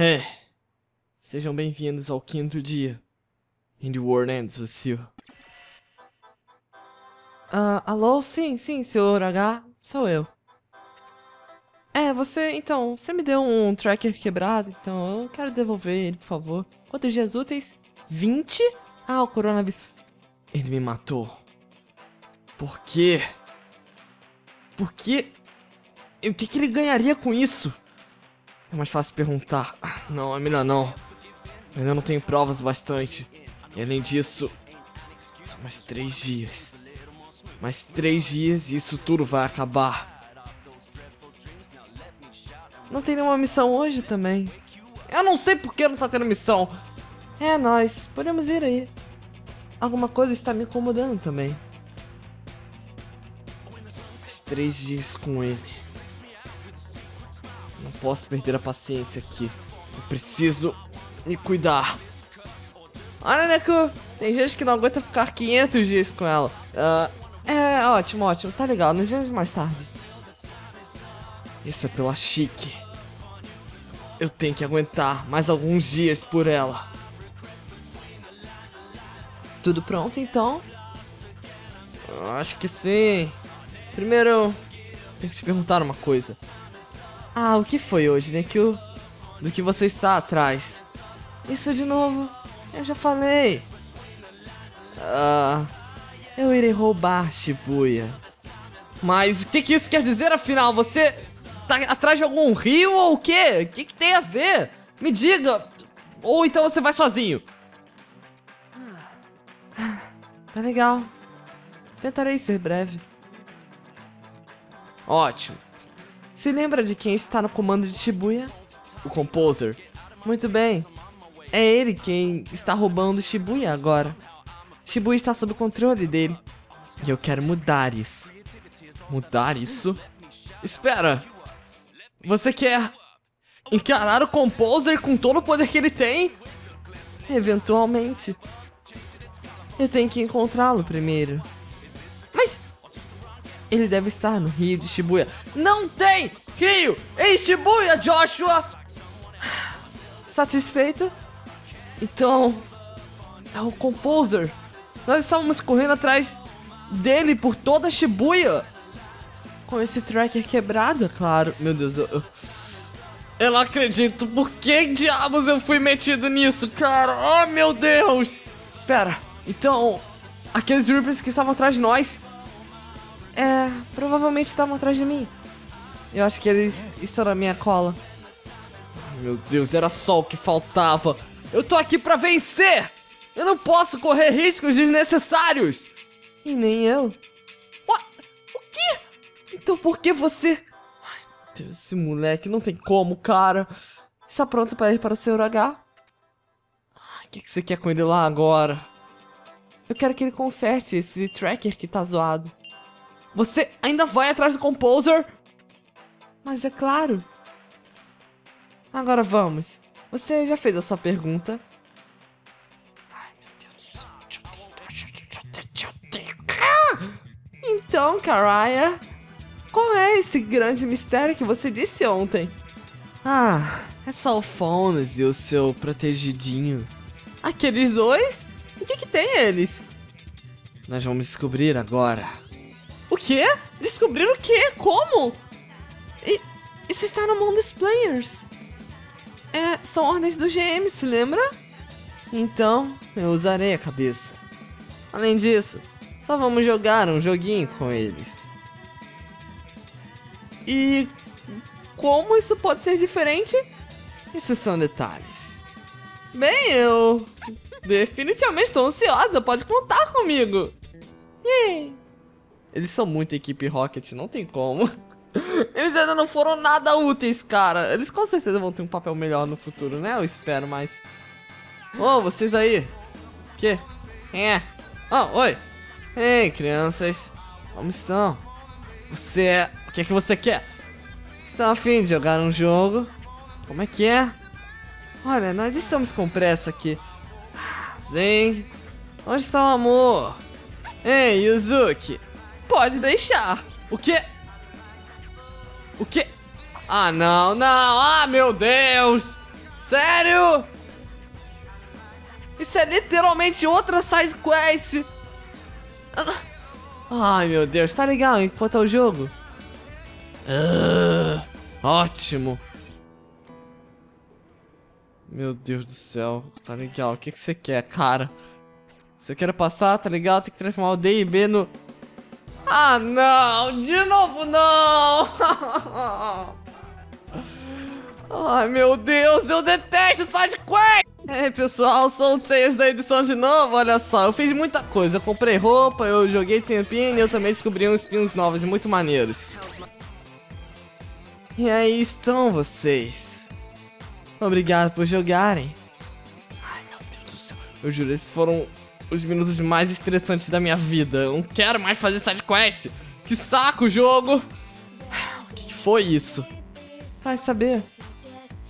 É. Sejam bem-vindos ao quinto dia. And the world ends with you. Ah, alô? Sim, sim, senhor H. Sou eu. É, você, então, você me deu um tracker quebrado, então eu quero devolver ele, por favor. Quantos dias úteis? 20? Ah, o coronavírus. Ele me matou. Por quê? Por quê? E o que, que ele ganharia com isso? É mais fácil perguntar. Não, é melhor não. Eu ainda não tenho provas bastante. E além disso, são mais três dias. Mais três dias e isso tudo vai acabar. Não tem nenhuma missão hoje também. Eu não sei por que não tá tendo missão. É, nós. Podemos ir aí. Alguma coisa está me incomodando também. Mais três dias com ele. Não posso perder a paciência aqui. Eu preciso me cuidar. Olha, Neku, tem gente que não aguenta ficar 500 dias com ela. Uh, é, ótimo, ótimo. Tá legal, nos vemos mais tarde. Isso é pela chique. Eu tenho que aguentar mais alguns dias por ela. Tudo pronto, então? Acho que sim. Primeiro, tenho que te perguntar uma coisa. Ah, o que foi hoje, né? Que o... Do que você está atrás. Isso de novo? Eu já falei. Ah... Eu irei roubar Shibuya. Mas o que, que isso quer dizer, afinal? Você tá atrás de algum rio ou o quê? O que, que tem a ver? Me diga. Ou então você vai sozinho. Tá legal. Tentarei ser breve. Ótimo. Se lembra de quem está no comando de Shibuya? O Composer. Muito bem. É ele quem está roubando Shibuya agora. Shibuya está sob controle dele. E eu quero mudar isso. Mudar isso? Espera! Você quer encarar o Composer com todo o poder que ele tem? Eventualmente. Eu tenho que encontrá-lo primeiro. Ele deve estar no rio de Shibuya. Não tem rio em Shibuya, Joshua! Satisfeito? Então, é o Composer. Nós estávamos correndo atrás dele por toda Shibuya. Com esse tracker quebrado, claro. Meu Deus, eu, eu... Não acredito. Por que diabos eu fui metido nisso, cara? Oh, meu Deus! Espera. Então, aqueles Reapers que estavam atrás de nós é, provavelmente estavam atrás de mim. Eu acho que eles estão na minha cola. Meu Deus, era só o que faltava. Eu tô aqui pra vencer! Eu não posso correr riscos desnecessários! E nem eu. What? O quê? Então por que você... Ai, meu Deus, esse moleque não tem como, cara. Está pronto para ir para o Sr. H? O que, que você quer com ele lá agora? Eu quero que ele conserte esse tracker que tá zoado. Você ainda vai atrás do Composer? Mas é claro. Agora vamos. Você já fez a sua pergunta. Ai, meu Deus do céu. Então, Karaya, qual é esse grande mistério que você disse ontem? Ah, é só o Faunes e o seu protegidinho. Aqueles dois? O que que tem eles? Nós vamos descobrir agora. Quê? Descobrir o quê? Como? E, isso está na mão dos players. É, são ordens do GM, se lembra? Então, eu usarei a cabeça. Além disso, só vamos jogar um joguinho com eles. E como isso pode ser diferente? Esses são detalhes. Bem, eu definitivamente estou ansiosa, pode contar comigo. Yay! Eles são muito equipe Rocket, não tem como. Eles ainda não foram nada úteis, cara. Eles com certeza vão ter um papel melhor no futuro, né? Eu espero, mas... Ô, oh, vocês aí. Que? Quem é? Oh, oi. Ei, crianças. Como estão? Você é... O que é que você quer? Estão afim de jogar um jogo? Como é que é? Olha, nós estamos com pressa aqui. Sim. Onde está o amor? Ei, Yuzuki. Pode deixar. O quê? O quê? Ah, não, não. Ah, meu Deus. Sério? Isso é literalmente outra side quest. Ai, meu Deus, tá legal enquanto é o jogo? Uh, ótimo. Meu Deus do céu, tá legal. O que, que você quer, cara? Você quer passar, tá legal? Tem que transformar o D e B no... Ah, não! De novo, não! Ai, meu Deus, eu detesto sidequest! É, pessoal, sou o Tails da edição de novo, olha só, eu fiz muita coisa, eu comprei roupa, eu joguei Tempin e eu também descobri uns spins novos muito maneiros. E aí estão vocês. Obrigado por jogarem. Ai, meu Deus do céu, eu juro, esses foram os minutos mais estressantes da minha vida. Eu não quero mais fazer sidequest. Que saco jogo. O que, foi isso? Vai saber.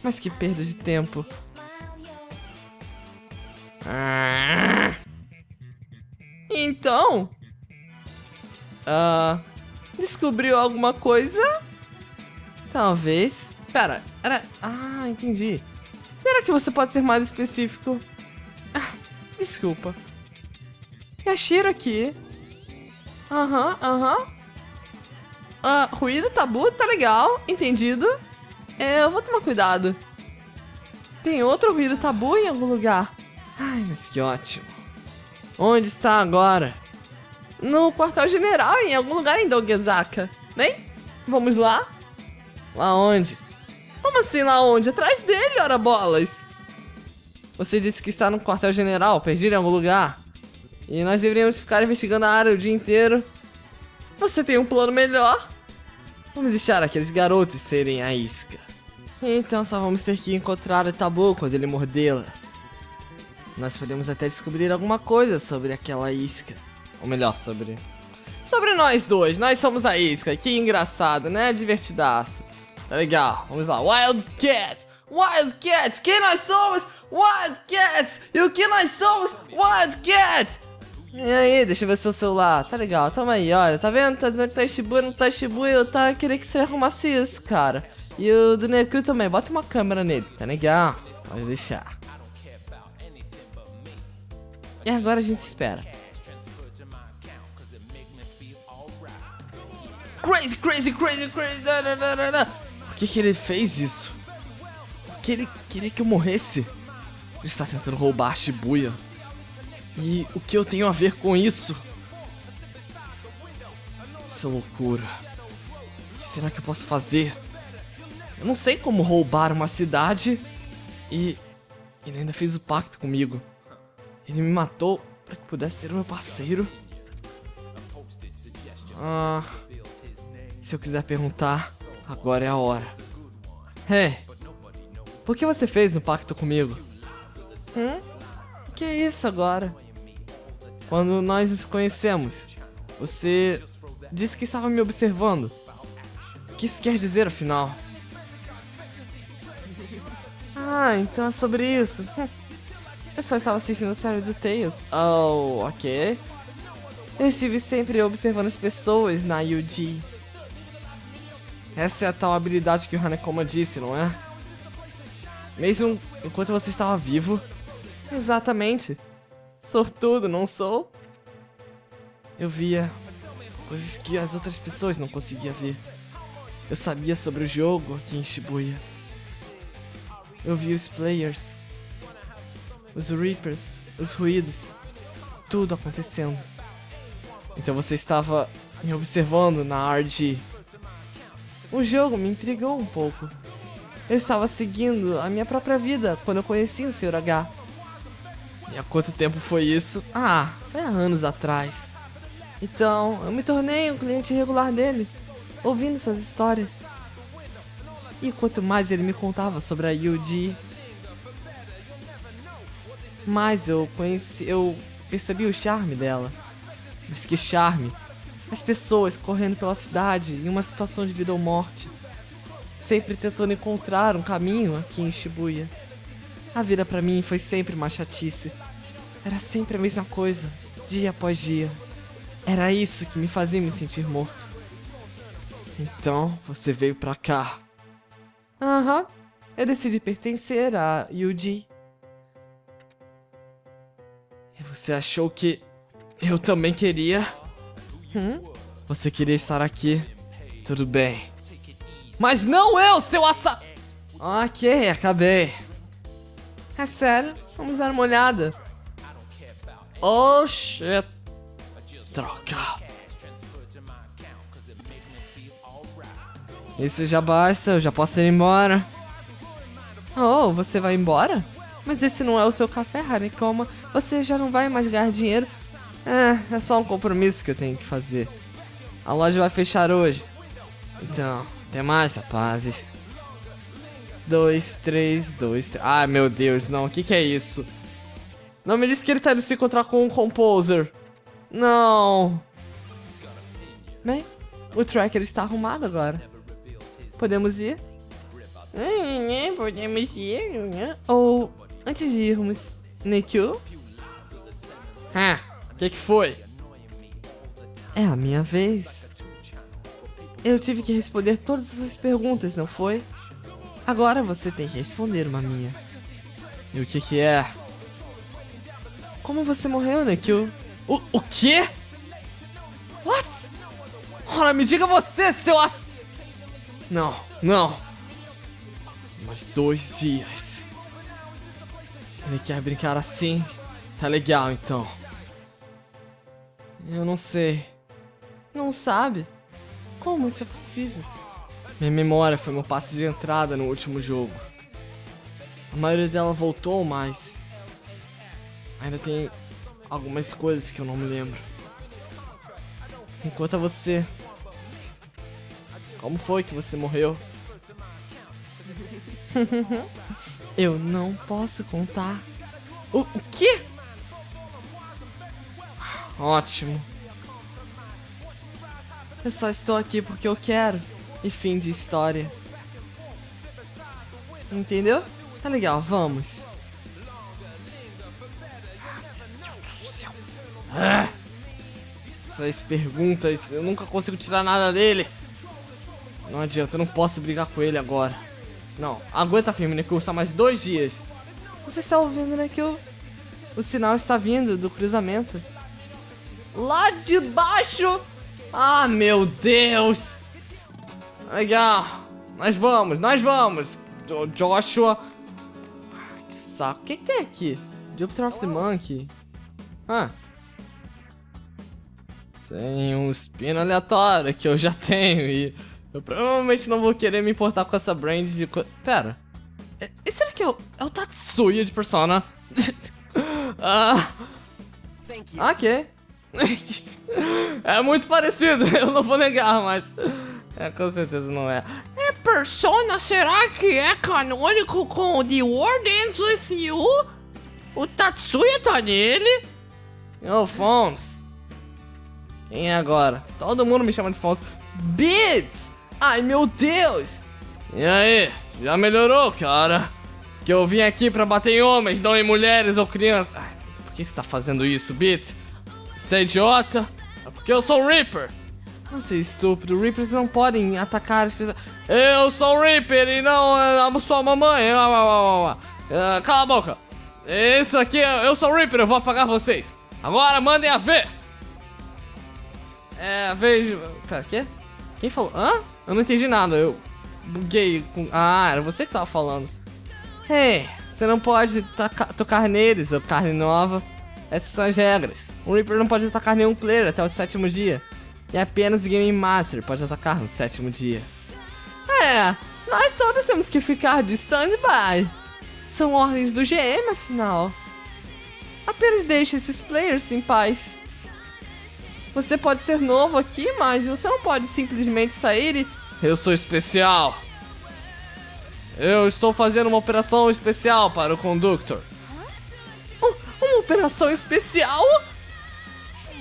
Mas que perda de tempo. Ah. Então. Uh, descobriu alguma coisa? Talvez. Pera, era. Ah, entendi. Será que você pode ser mais específico? Ah, desculpa. É a Shiro aqui. Aham, uhum, aham. Uhum. Uh, ruído, tabu, tá legal, entendido. É, eu vou tomar cuidado. Tem outro ruído tabu em algum lugar. Ai, mas que ótimo. Onde está agora? No quartel-general, em algum lugar em Dogezaka. Bem, vamos lá? Lá onde? Como assim lá onde? Atrás dele, ora bolas. Você disse que está no quartel-general, perdido em algum lugar. E nós deveríamos ficar investigando a área o dia inteiro. Você tem um plano melhor? Vamos deixar aqueles garotos serem a isca. Então só vamos ter que encontrar o Tabu quando ele mordê-la. Nós podemos até descobrir alguma coisa sobre aquela isca. Ou melhor, sobre... Sobre nós dois, nós somos a isca. Que engraçado, né? Divertidaço. Tá legal, vamos lá. Wildcats! Wildcats! Quem nós somos? Wildcats! E o que nós somos? Wildcats! E aí, deixa eu ver seu celular. Tá legal, tamo aí, olha. Tá vendo? Tá dizendo que tá Shibuya, não tá Shibuya. Eu tá queria que você arrumasse isso, cara. E o do Neku também, bota uma câmera nele. Tá legal, pode deixar. E agora a gente espera. Crazy, crazy, crazy, crazy. Da, da, da. Por que, que ele fez isso? Porque ele queria que eu morresse. Ele está tentando roubar a Shibuya. E o que eu tenho a ver com isso? Isso é loucura. O que será que eu posso fazer? Eu não sei como roubar uma cidade e ele ainda fez o pacto comigo. Ele me matou para que pudesse ser meu parceiro. Ah, se eu quiser perguntar, agora é a hora. É, por que você fez um pacto comigo? Hum? O que é isso agora? Quando nós nos conhecemos, você disse que estava me observando. O que isso quer dizer afinal? Ah, então é sobre isso. Eu só estava assistindo a série do Tails. Oh, ok. Eu estive sempre observando as pessoas na UG. Essa é a tal habilidade que o Hanekoma disse, não é? Mesmo enquanto você estava vivo. Exatamente. Sortudo, não sou? Eu via coisas que as outras pessoas não conseguiam ver. Eu sabia sobre o jogo aqui em Shibuya. Eu via os players os Reapers, os ruídos, tudo acontecendo. Então você estava me observando na RG. O jogo me intrigou um pouco. Eu estava seguindo a minha própria vida quando eu conheci o Sr. H. E há quanto tempo foi isso? Ah, foi há anos atrás. Então, eu me tornei um cliente regular dele, ouvindo suas histórias. E quanto mais ele me contava sobre a UG, mas eu conheci, eu percebi o charme dela. Mas que charme! As pessoas correndo pela cidade em uma situação de vida ou morte, sempre tentando encontrar um caminho aqui em Shibuya. A vida para mim foi sempre uma chatice. Era sempre a mesma coisa, dia após dia. Era isso que me fazia me sentir morto. Então, você veio pra cá. Aham. Uhum. eu decidi pertencer a Yuji. E você achou que eu também queria? Hum? Você queria estar aqui? Tudo bem. Mas não eu, seu assa... Ok, acabei. É sério? Vamos dar uma olhada. Oh, shit. Troca. Isso já basta, eu já posso ir embora. Oh, você vai embora? Mas esse não é o seu café, Hanikoma. Você já não vai mais ganhar dinheiro. É, é só um compromisso que eu tenho que fazer. A loja vai fechar hoje. Então, até mais, rapazes. Dois, três, dois, três. Ai, meu Deus, não. O que, que é isso? Não me disse que ele tá indo se encontrar com um composer. Não. Bem, o tracker está arrumado agora. Podemos ir? Hum, podemos ir, né? Ou, antes de irmos, Nikyu? Ah, o que, que foi? É a minha vez. Eu tive que responder todas as suas perguntas, não foi? Agora você tem que responder uma minha. E o que que é? Como você morreu, Nikyu? O, o quê? What? Ora, me diga você, seu ass... Não, não. Mais dois dias. Ele quer brincar assim? Tá legal, então. Eu não sei. Não sabe? Como isso é possível? Minha memória foi meu passe de entrada no último jogo. A maioria dela voltou, mas... Ainda tem algumas coisas que eu não me lembro. Enquanto a você... Como foi que você morreu? eu não posso contar. O, o quê? Ótimo. Eu só estou aqui porque eu quero. E fim de história. Entendeu? Tá legal, vamos. Ah, essas perguntas, eu nunca consigo tirar nada dele. Não adianta, eu não posso brigar com ele agora. Não, aguenta firme, né? Que custa mais dois dias. Você está ouvindo, né? Que o, o sinal está vindo do cruzamento. Lá de baixo! Ah, meu Deus! Legal. Nós vamos, nós vamos. Joshua. Que saco. O que, que tem aqui? Jupiter of the Monkey. Ah. Tem um spin aleatório que eu já tenho e eu provavelmente não vou querer me importar com essa brand de co... Pera. E, e será que é o, é o Tatsuya de Persona? ah. Ok. é muito parecido, eu não vou negar, mas... É, com certeza não é. É Persona, será que é canônico com The World Ends With You? O Tatsuya tá nele? Ô, Fons. Quem é agora? Todo mundo me chama de Fons. Bits! Ai, meu Deus! E aí? Já melhorou, cara? Que eu vim aqui pra bater em homens, não em mulheres ou crianças. Ai, por que você tá fazendo isso, Bits? Você é idiota? É porque eu sou um Reaper. Não sei, estúpido. Reapers não podem atacar as pessoas. Eu sou o Reaper e não a sua mamãe. Uh, cala a boca. Isso aqui, eu sou o Reaper, eu vou apagar vocês. Agora mandem a ver. É, vejo. Pera, quê? Quem falou? Hã? Eu não entendi nada, eu buguei com. Ah, era você que tava falando. Hey, você não pode tocar neles, ou carne nova. Essas são as regras. Um Reaper não pode atacar nenhum player até o sétimo dia. E apenas o Game Master pode atacar no sétimo dia. É, nós todos temos que ficar de stand-by. São ordens do GM, afinal. Apenas deixe esses players em paz. Você pode ser novo aqui, mas você não pode simplesmente sair e... Eu sou especial. Eu estou fazendo uma operação especial para o Conductor. uma operação especial?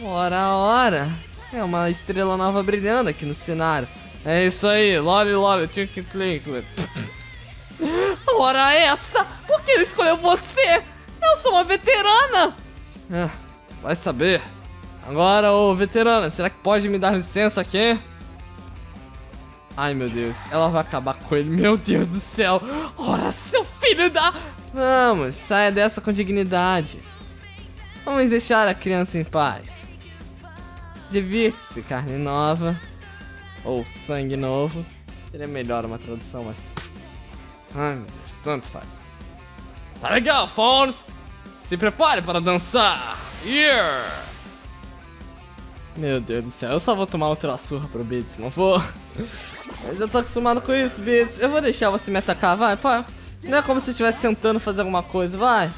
Ora, ora. É uma estrela nova brilhando aqui no cenário. É isso aí, lolly lolly, tink tink. Ora essa! Por que ele escolheu você? Eu sou uma veterana! É, vai saber. Agora, ô veterana, será que pode me dar licença aqui? Ai, meu Deus. Ela vai acabar com ele. Meu Deus do céu. Ora, seu filho da... Vamos, saia dessa com dignidade. Vamos deixar a criança em paz. Divirta-se, carne nova. Ou sangue novo. Seria melhor uma tradução, mas... Ai, meu Deus, tanto faz. Tá legal, Fons. Se prepare para dançar. Yeah! Meu Deus do céu, eu só vou tomar outra surra pro Beats, não vou? Eu já tô acostumado com isso, Beats. Eu vou deixar você me atacar, vai. Não é como se estivesse tentando fazer alguma coisa, vai.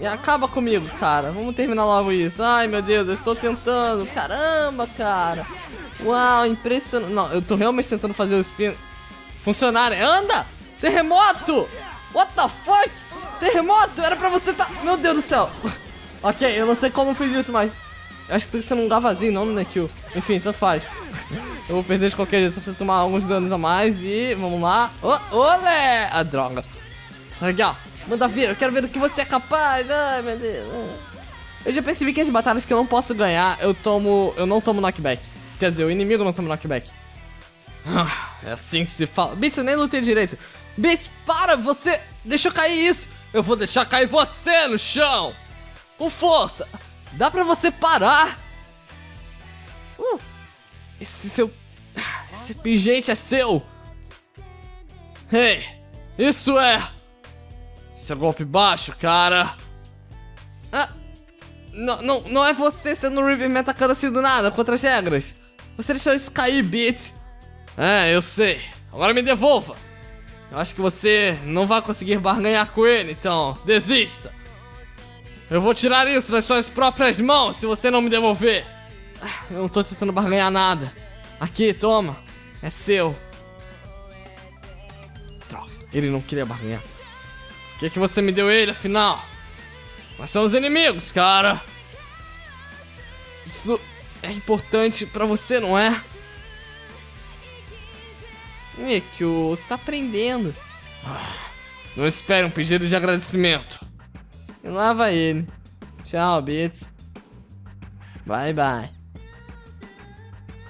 E acaba comigo, cara. Vamos terminar logo isso. Ai, meu Deus, eu estou tentando. Caramba, cara. Uau, impressionante. Não, eu tô realmente tentando fazer o spin funcionar. Anda! Terremoto! What the fuck? Terremoto! Era pra você tá... Meu Deus do céu. ok, eu não sei como fiz isso, mas... Eu acho que tem que ser num vazio, não no Nekill. Enfim, tanto faz. Eu vou perder de qualquer jeito, só preciso tomar alguns danos a mais e vamos lá. Oh, olé! A droga. Legal. Manda vir, eu quero ver do que você é capaz. Ai, meu Deus. Eu já percebi que as batalhas que eu não posso ganhar, eu tomo. Eu não tomo knockback. Quer dizer, o inimigo não toma knockback. Ah, é assim que se fala. Bits, eu nem lutei direito. Bits, para! Você deixou cair isso! Eu vou deixar cair você no chão! Com força! Dá pra você parar? Uh, esse seu... Esse pingente é seu! Ei! Isso é... Isso é golpe baixo, cara! Ah, não, não, não é você sendo o River me atacando assim do nada, contra as regras! Você deixou isso cair, Beats! É, eu sei. Agora me devolva! Eu acho que você não vai conseguir barganhar com ele, então desista! Eu vou tirar isso das suas próprias mãos se você não me devolver. Eu não tô tentando barganhar nada. Aqui, toma. É seu. Droga, ele não queria barganhar. Que, que você me deu ele, afinal? Nós somos inimigos, cara. Isso é importante pra você, não é? Mikio, você tá aprendendo. Não espere um pedido de agradecimento. E lá vai ele. Tchau, Bits. Bye, bye.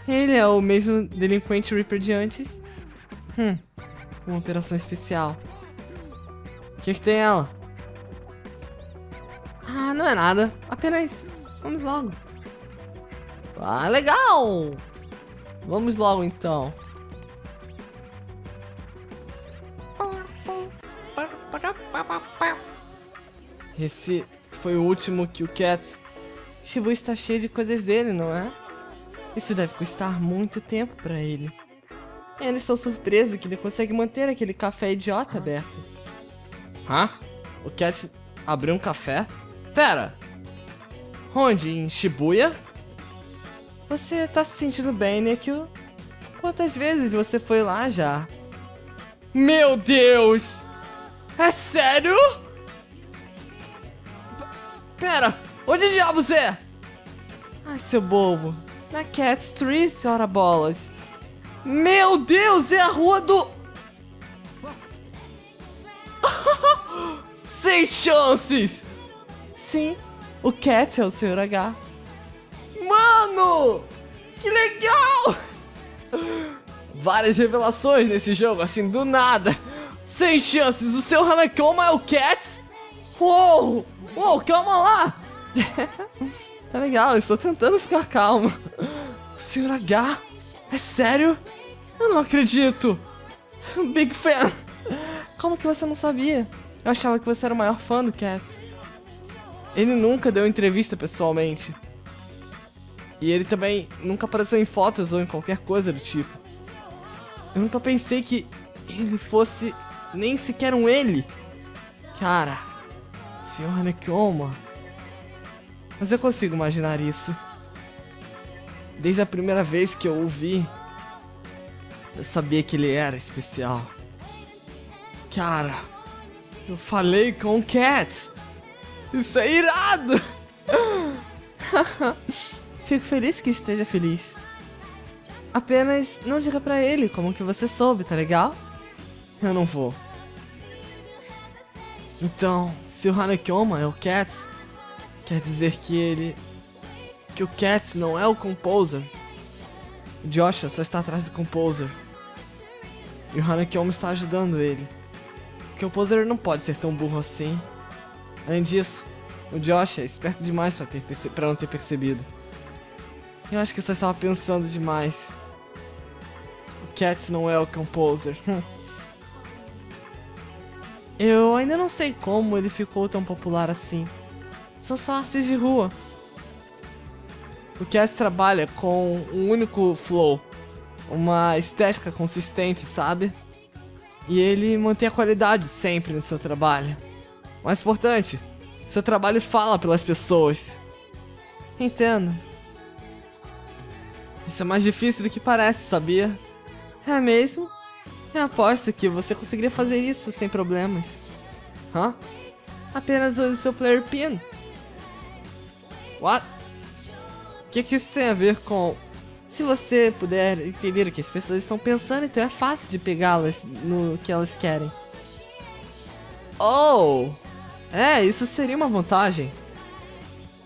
Ele é o mesmo delinquente Reaper de antes? Hum, uma operação especial. O que, que tem ela? Ah, não é nada. Apenas vamos logo. Ah, legal! Vamos logo então. Esse foi o último que o Cat. Shibu está cheio de coisas dele, não é? Isso deve custar muito tempo para ele. Eles estão surpresos que ele consegue manter aquele café idiota aberto. Hã? O Cat abriu um café? Pera! Onde? Em Shibuya? Você tá se sentindo bem, Nekio? Quantas vezes você foi lá já? Meu Deus! É sério? Pera, onde diabos é? Ai, seu bobo. Na Cat Street, senhora bolas. Meu Deus, é a rua do... Sem chances! Sim, o Cat é o Sr. H. Mano! Que legal! Várias revelações nesse jogo, assim, do nada. Sem chances, o seu Hanakoma é o Cat? Uou! Uou, calma lá! tá legal, estou tentando ficar calmo. Senhor H? É sério? Eu não acredito! Sou um big fan! Como que você não sabia? Eu achava que você era o maior fã do Cats. Ele nunca deu entrevista pessoalmente. E ele também nunca apareceu em fotos ou em qualquer coisa do tipo. Eu nunca pensei que ele fosse nem sequer um ele. Cara, Senhor Nekioma. Mas eu consigo imaginar isso. Desde a primeira vez que eu o vi, eu sabia que ele era especial. Cara, eu falei com o Cat. Isso é irado! Fico feliz que esteja feliz. Apenas não diga pra ele como que você soube, tá legal? Eu não vou. Então, se o Hanekoma é o Cats, quer dizer que ele... Que o Cats não é o Composer. O Joshua só está atrás do Composer. E o Hanekyomo está ajudando ele. Porque o Poser não pode ser tão burro assim. Além disso, o Josh é esperto demais para pra não ter percebido. Eu acho que eu só estava pensando demais. O Cats não é o Composer. Hum. Eu ainda não sei como ele ficou tão popular assim. São só artes de rua. O Cats trabalha com um único flow, uma estética consistente, sabe? E ele mantém a qualidade sempre no seu trabalho. Mais importante, seu trabalho fala pelas pessoas. Entendo. Isso é mais difícil do que parece, sabia? É mesmo? Eu aposto que você conseguiria fazer isso sem problemas. Hã? Apenas use seu player pin. What? O que, que isso tem a ver com... Se você puder entender o que as pessoas estão pensando, então é fácil de pegá-las no que elas querem. Oh! É, isso seria uma vantagem.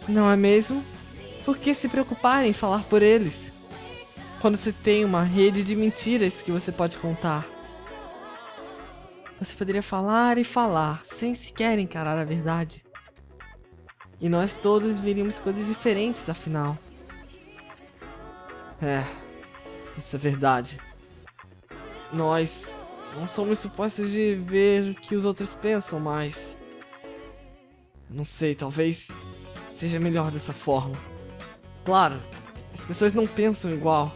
Não é mesmo? Por que se preocupar em falar por eles? Quando você tem uma rede de mentiras que você pode contar. Você poderia falar e falar, sem sequer encarar a verdade. E nós todos veríamos coisas diferentes, afinal. É, isso é verdade. Nós não somos supostos de ver o que os outros pensam, mas não sei, talvez seja melhor dessa forma. Claro, as pessoas não pensam igual.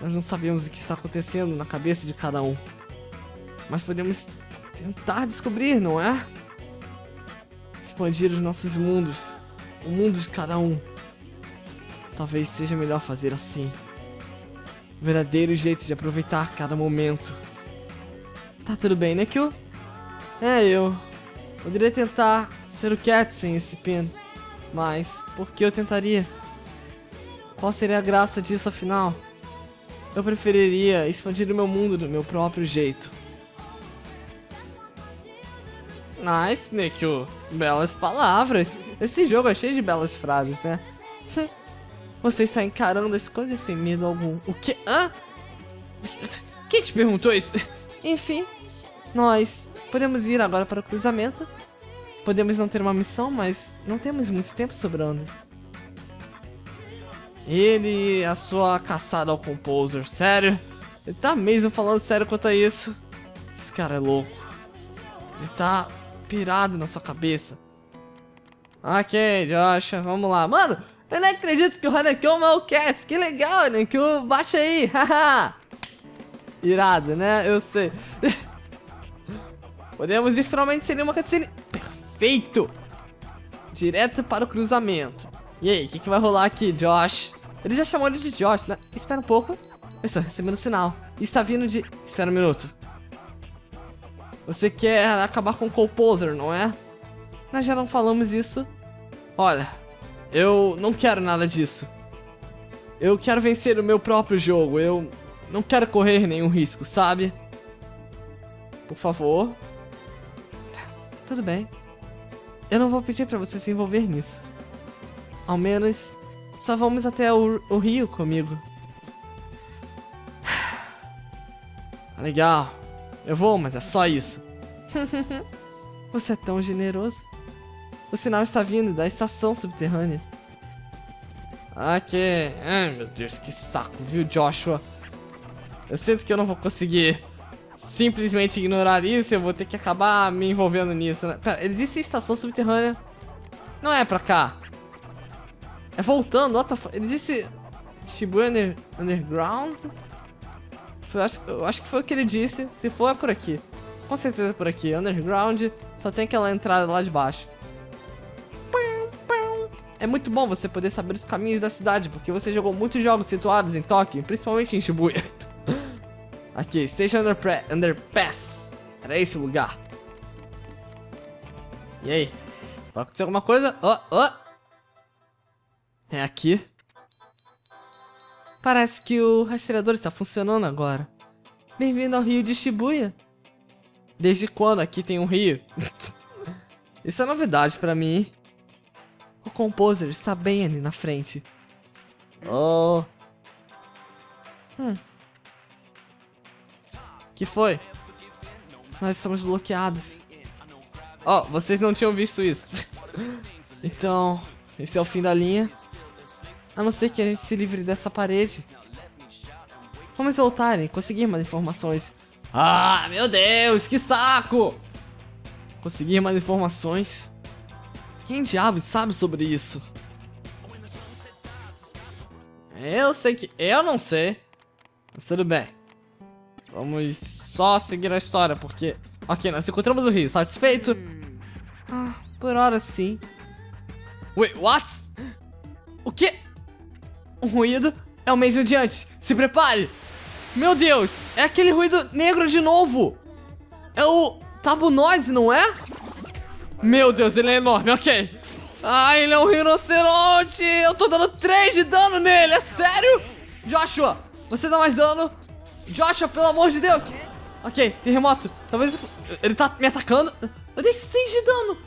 Nós não sabemos o que está acontecendo na cabeça de cada um. Mas podemos tentar descobrir, não é? Expandir os nossos mundos. O mundo de cada um. Talvez seja melhor fazer assim. O verdadeiro jeito de aproveitar cada momento. Tá tudo bem, né, Kyo? É, eu. Poderia tentar ser o Cat sem esse pin. Mas, por que eu tentaria? Qual seria a graça disso afinal? Eu preferiria expandir o meu mundo do meu próprio jeito. Nice, Nikio. Belas palavras. Esse jogo é cheio de belas frases, né? Você está encarando as coisas sem medo algum. O que? Hã? Quem te perguntou isso? Enfim, nós podemos ir agora para o cruzamento Podemos não ter uma missão, mas não temos muito tempo sobrando. Ele a sua caçada ao Composer. Sério? Ele tá mesmo falando sério quanto a isso? Esse cara é louco. Ele tá pirado na sua cabeça. Ok, Josh, vamos lá. Mano, eu não acredito que o Hanekon é o Cats. Que legal, né? Que o baixa aí. Irado, né? Eu sei. Podemos ir finalmente sem nenhuma cutscene. Feito! Direto para o cruzamento. E aí, o que, que vai rolar aqui, Josh? Ele já chamou ele de Josh, né? Espera um pouco. Eu estou recebendo sinal. Está vindo de... Espera um minuto. Você quer acabar com o Composer, não é? Nós já não falamos isso. Olha, eu não quero nada disso. Eu quero vencer o meu próprio jogo. Eu não quero correr nenhum risco, sabe? Por favor. Tá, tudo bem. Eu não vou pedir para você se envolver nisso. Ao menos, só vamos até o, o rio comigo. Legal. Eu vou, mas é só isso. você é tão generoso. O sinal está vindo da estação subterrânea. Ok. Ai, meu Deus, que saco, viu, Joshua? Eu sinto que eu não vou conseguir simplesmente ignorar isso, eu vou ter que acabar me envolvendo nisso, né? Pera, ele disse estação subterrânea. Não é pra cá. É voltando, what the? Ele disse Shibuya under, Underground? Foi, acho, eu acho que foi o que ele disse. Se for, é por aqui. Com certeza é por aqui. Underground, só tem aquela entrada lá de baixo. É muito bom você poder saber os caminhos da cidade, porque você jogou muitos jogos situados em Tóquio, principalmente em Shibuya. Aqui, Station Underpass. Era esse lugar. E aí? Vai acontecer alguma coisa? Oh, oh. É aqui. Parece que o rastreador está funcionando agora. Bem-vindo ao rio de Shibuya. Desde quando aqui tem um rio? Isso é novidade pra mim. Composer está bem ali na frente. Oh. Hum. Que foi? Nós estamos bloqueados. Oh, vocês não tinham visto isso. então, esse é o fim da linha. A não ser que a gente se livre dessa parede. Vamos voltar e conseguir mais informações. Ah, meu Deus, que saco! Conseguir mais informações. Quem diabos sabe sobre isso? Eu sei que... Eu não sei. Mas tudo bem. Vamos só seguir a história, porque... Ok, nós encontramos o rio. Satisfeito? Ah, por hora sim. Wait, what? O quê? Um ruído é o mesmo de antes. Se prepare! Meu Deus, é aquele ruído negro de novo. É o Tabu Noise, não é? Meu Deus, ele é enorme, ok. Ah, ele é um rinoceronte. Eu tô dando 3 de dano nele, é sério? Joshua, você dá mais dano. Joshua, pelo amor de Deus. Ok, terremoto. Talvez ele tá me atacando. Eu dei 6 de dano.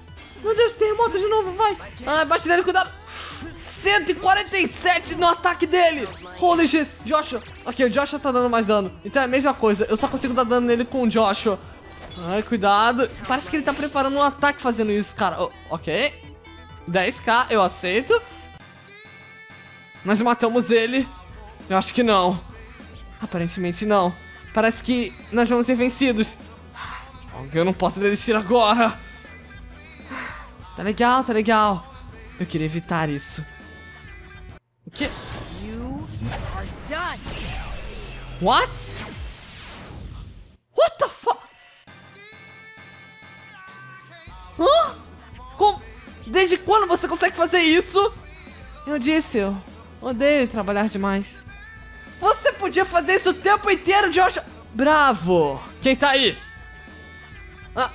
Meu Deus, terremoto de novo, vai. Ah, bate nele, cuidado. 147 no ataque dele. Holy shit. Joshua. Ok, o Joshua tá dando mais dano. Então é a mesma coisa. Eu só consigo dar dano nele com o Joshua. Ai, cuidado. Parece que ele tá preparando um ataque fazendo isso, cara. Oh, ok. 10k, eu aceito. Nós matamos ele. Eu acho que não. Aparentemente não. Parece que nós vamos ser vencidos. Eu não posso desistir agora. Tá legal, tá legal. Eu queria evitar isso. O quê? What? What Hã? Como? Desde quando você consegue fazer isso? Eu disse, eu odeio trabalhar demais. Você podia fazer isso o tempo inteiro, Josh. Bravo! Quem tá aí? Ah.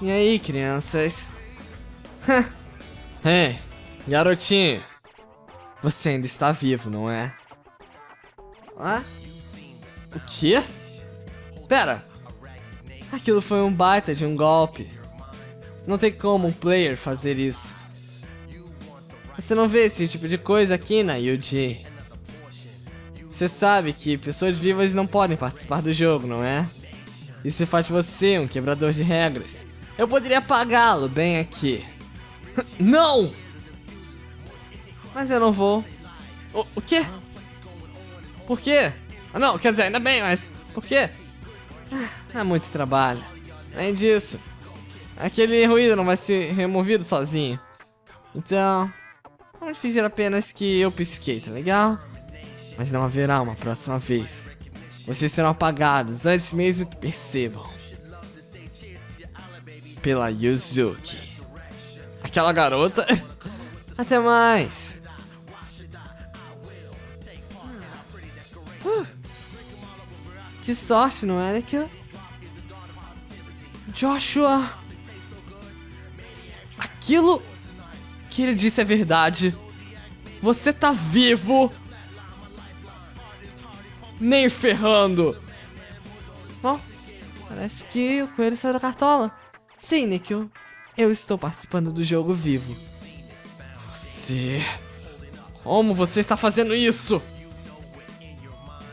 E aí, crianças? Ei, garotinho. Você ainda está vivo, não é? Ah? O quê? Pera. Aquilo foi um baita de um golpe. Não tem como um player fazer isso. Você não vê esse tipo de coisa aqui na Yuji. Você sabe que pessoas vivas não podem participar do jogo, não é? Isso faz você um quebrador de regras. Eu poderia apagá-lo bem aqui. não! Mas eu não vou. O, o quê? Por quê? Ah, não, quer dizer, ainda bem, mas por quê? Ah, é muito trabalho. Além disso, aquele ruído não vai ser removido sozinho. Então, vamos fingir apenas que eu pisquei, tá legal? Mas não haverá uma próxima vez. Vocês serão apagados antes mesmo que percebam. Pela Yuzuki. Aquela garota. Até mais. Uh, que sorte, não é, Nikhil? Joshua. Aquilo que ele disse é verdade. Você tá vivo nem ferrando. Bom, parece que o coelho saiu da cartola. Sim, Nikhil. Eu estou participando do jogo vivo. Você... Como você está fazendo isso?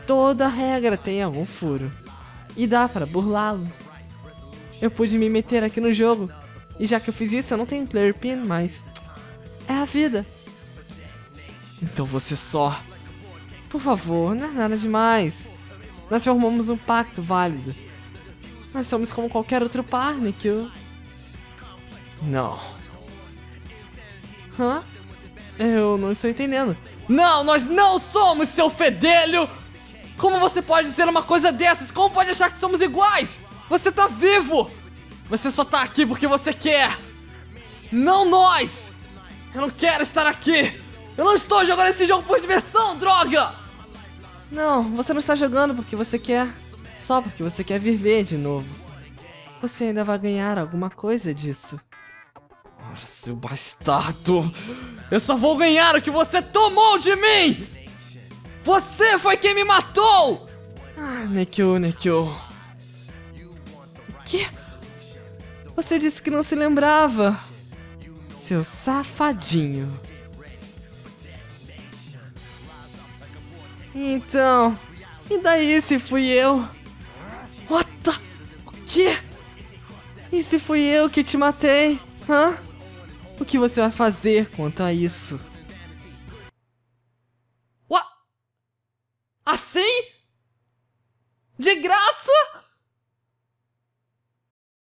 Toda regra tem algum furo. E dá para burlá-lo. Eu pude me meter aqui no jogo. E já que eu fiz isso, eu não tenho player pin, mas... É a vida. Então você só por favor, não é nada demais. Nós formamos um pacto válido. Nós somos como qualquer outro par, Nikhil. Não. Hã? Eu não estou entendendo. Não, nós não somos seu fedelho! Como você pode dizer uma coisa dessas? Como pode achar que somos iguais? Você tá vivo! Você só tá aqui porque você quer! Não nós! Eu não quero estar aqui! Eu não estou jogando esse jogo por diversão, droga! Não, você não está jogando porque você quer. Só porque você quer viver de novo. Você ainda vai ganhar alguma coisa disso. Ora, seu bastardo! Eu só vou ganhar o que você tomou de mim! Você foi quem me matou! Ah, Nekyo. O quê? Você disse que não se lembrava. Seu safadinho. Então, e daí se fui eu? quê? E se fui eu que te matei? Hã? O que você vai fazer quanto a isso? What? Assim? De graça?